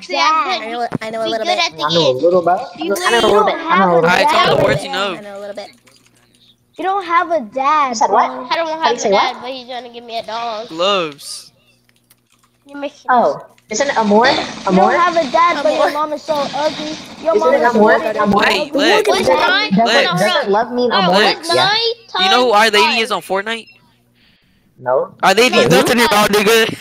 actually yeah. I good. know, I know a little good bit. at the I know a little bit. You I know a little bit. I know a little Alright, bit. tell me I words you know. I know a little bit. You don't have a dad. You said what? I don't have a dad, what? but he's gonna give me a dog. Gloves. Oh, isn't it Amor? Amor? You don't have a dad, but your mom is so ugly. Your Isn't mom is so Amor? ugly. Amor? Wait, Ugly. Lick. What's Doesn't- mine? Doesn't, Lick. doesn't love mean Amor? what's Yeah. Do you know who Our Lady is on Fortnite? No. Our Lady is nothing about nigga.